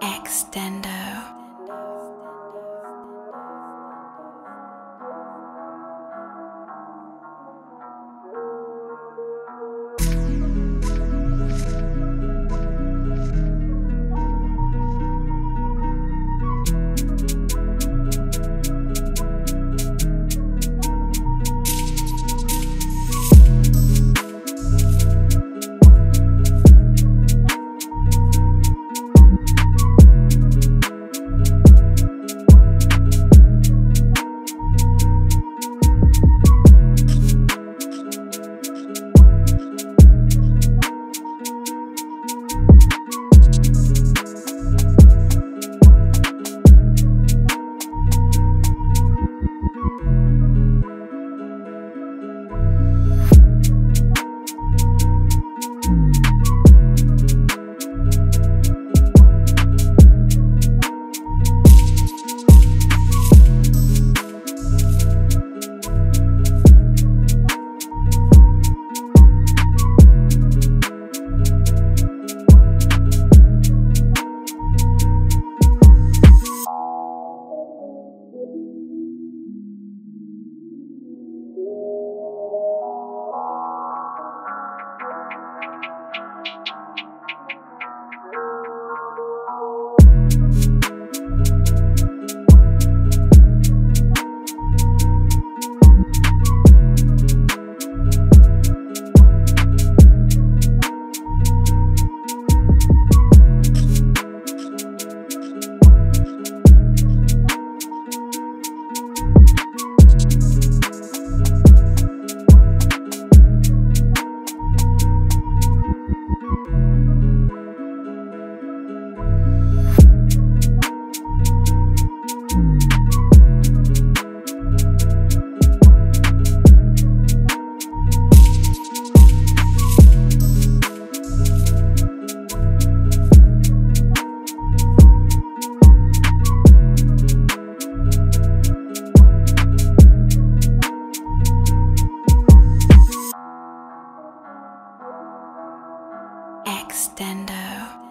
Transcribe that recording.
Extendo. Extendo.